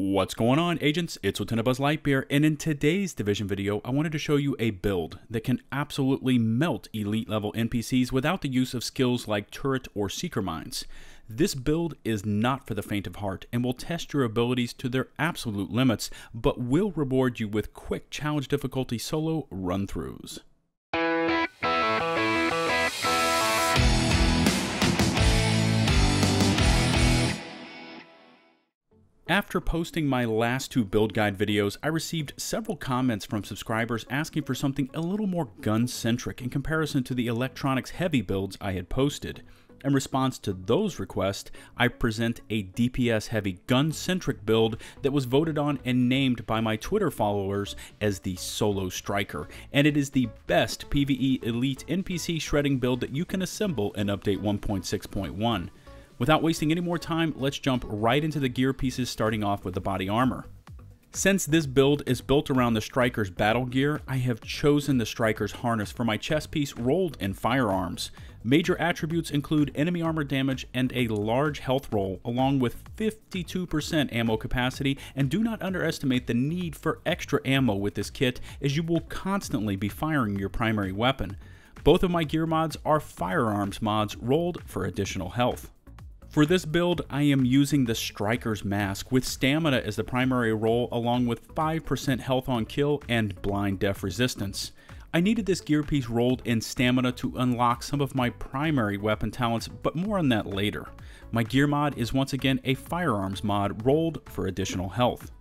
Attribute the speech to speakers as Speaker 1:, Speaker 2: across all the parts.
Speaker 1: What's going on, agents? It's Lieutenant Buzz Litebeer, and in today's Division video, I wanted to show you a build that can absolutely melt elite level NPCs without the use of skills like turret or seeker mines. This build is not for the faint of heart and will test your abilities to their absolute limits, but will reward you with quick challenge difficulty solo run-throughs. After posting my last two build guide videos, I received several comments from subscribers asking for something a little more gun-centric in comparison to the electronics heavy builds I had posted. In response to those requests, I present a DPS heavy gun centric build that was voted on and named by my Twitter followers as the Solo Striker, and it is the best PvE Elite NPC shredding build that you can assemble in Update 1.6.1. Without wasting any more time, let's jump right into the gear pieces starting off with the body armor. Since this build is built around the Striker's battle gear, I have chosen the Striker's harness for my chest piece rolled in firearms. Major attributes include enemy armor damage and a large health roll, along with 52% ammo capacity, and do not underestimate the need for extra ammo with this kit, as you will constantly be firing your primary weapon. Both of my gear mods are firearms mods rolled for additional health. For this build, I am using the Striker's Mask with Stamina as the primary role along with 5% health on kill and blind deaf resistance. I needed this gear piece rolled in Stamina to unlock some of my primary weapon talents, but more on that later. My gear mod is once again a firearms mod rolled for additional health.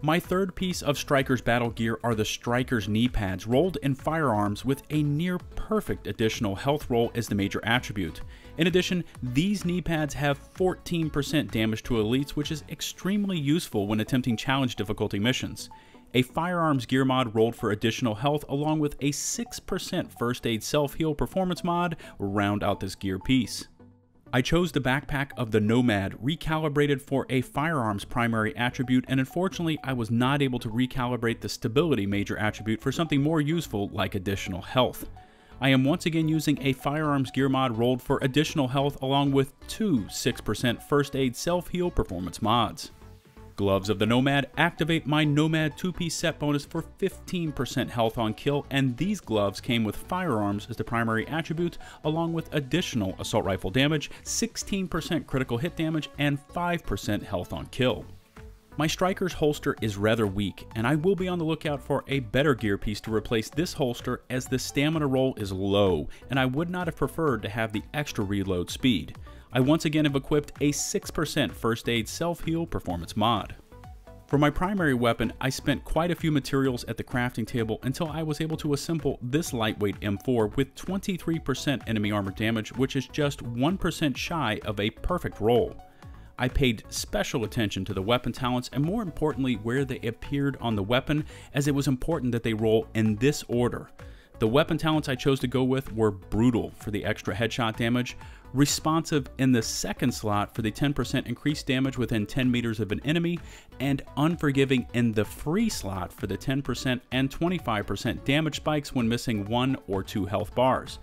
Speaker 1: My third piece of Striker's battle gear are the Striker's knee pads rolled in firearms with a near perfect additional health roll as the major attribute. In addition, these knee pads have 14% damage to elites which is extremely useful when attempting challenge difficulty missions. A firearms gear mod rolled for additional health along with a 6% first aid self-heal performance mod round out this gear piece. I chose the backpack of the Nomad, recalibrated for a firearms primary attribute, and unfortunately I was not able to recalibrate the stability major attribute for something more useful like additional health. I am once again using a firearms gear mod rolled for additional health along with two 6% first aid self-heal performance mods. Gloves of the Nomad activate my Nomad 2-piece set bonus for 15% health on kill, and these gloves came with firearms as the primary attribute, along with additional assault rifle damage, 16% critical hit damage, and 5% health on kill. My Striker's holster is rather weak, and I will be on the lookout for a better gear piece to replace this holster as the stamina roll is low, and I would not have preferred to have the extra reload speed. I once again have equipped a 6% first aid self-heal performance mod. For my primary weapon, I spent quite a few materials at the crafting table until I was able to assemble this lightweight M4 with 23% enemy armor damage, which is just 1% shy of a perfect roll. I paid special attention to the weapon talents and more importantly where they appeared on the weapon as it was important that they roll in this order. The weapon talents I chose to go with were Brutal for the extra headshot damage, Responsive in the second slot for the 10% increased damage within 10 meters of an enemy, and Unforgiving in the free slot for the 10% and 25% damage spikes when missing one or two health bars.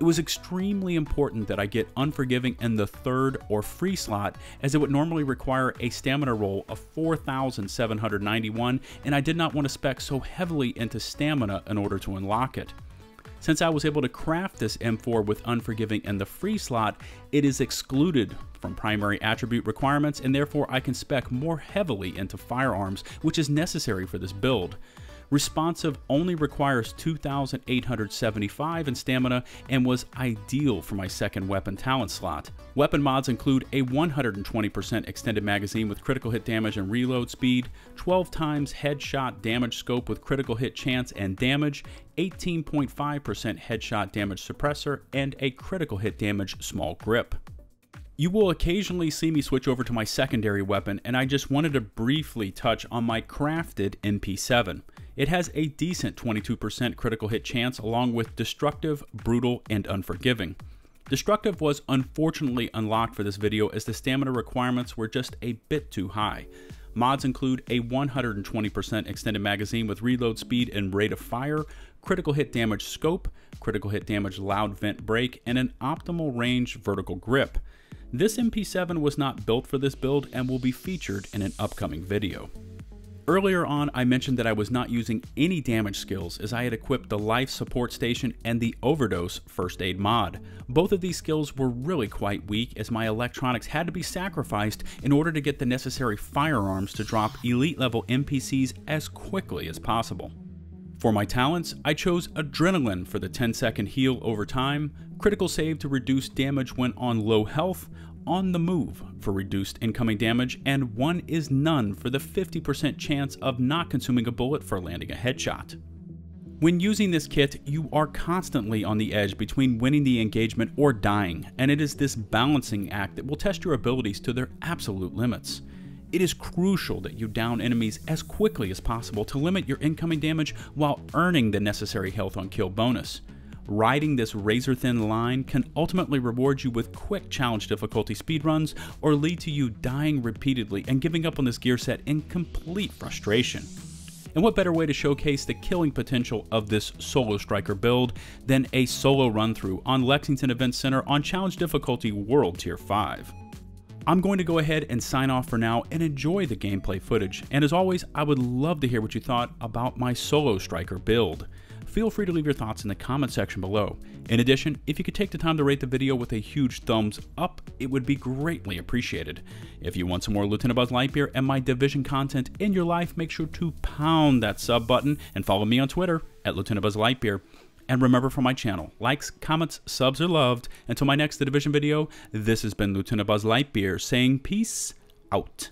Speaker 1: It was extremely important that I get Unforgiving in the third or free slot, as it would normally require a stamina roll of 4,791, and I did not want to spec so heavily into stamina in order to unlock it. Since I was able to craft this M4 with Unforgiving in the free slot, it is excluded from primary attribute requirements and therefore I can spec more heavily into firearms, which is necessary for this build. Responsive only requires 2,875 in stamina and was ideal for my second weapon talent slot. Weapon mods include a 120% extended magazine with critical hit damage and reload speed, 12 times headshot damage scope with critical hit chance and damage, 18.5% headshot damage suppressor, and a critical hit damage small grip. You will occasionally see me switch over to my secondary weapon, and I just wanted to briefly touch on my crafted MP7. It has a decent 22% critical hit chance along with Destructive, Brutal, and Unforgiving. Destructive was unfortunately unlocked for this video as the stamina requirements were just a bit too high. Mods include a 120% extended magazine with reload speed and rate of fire, critical hit damage scope, critical hit damage loud vent brake, and an optimal range vertical grip. This MP7 was not built for this build and will be featured in an upcoming video. Earlier on, I mentioned that I was not using any damage skills as I had equipped the Life Support Station and the Overdose First Aid mod. Both of these skills were really quite weak as my electronics had to be sacrificed in order to get the necessary firearms to drop elite level NPCs as quickly as possible. For my talents, I chose Adrenaline for the 10 second heal over time, Critical Save to reduce damage when on low health, on the move for reduced incoming damage, and one is none for the 50% chance of not consuming a bullet for landing a headshot. When using this kit, you are constantly on the edge between winning the engagement or dying, and it is this balancing act that will test your abilities to their absolute limits. It is crucial that you down enemies as quickly as possible to limit your incoming damage while earning the necessary health on kill bonus. Riding this razor thin line can ultimately reward you with quick challenge difficulty speedruns or lead to you dying repeatedly and giving up on this gear set in complete frustration. And what better way to showcase the killing potential of this solo striker build than a solo run through on Lexington Event Center on challenge difficulty World Tier 5. I'm going to go ahead and sign off for now and enjoy the gameplay footage, and as always, I would love to hear what you thought about my solo striker build feel free to leave your thoughts in the comment section below. In addition, if you could take the time to rate the video with a huge thumbs up, it would be greatly appreciated. If you want some more Lieutenant Buzz Litebeer and my Division content in your life, make sure to pound that sub button and follow me on Twitter at Lieutenant Buzz Litebeer. And remember from my channel, likes, comments, subs are loved. Until my next The Division video, this has been Lieutenant Buzz Litebeer saying peace out.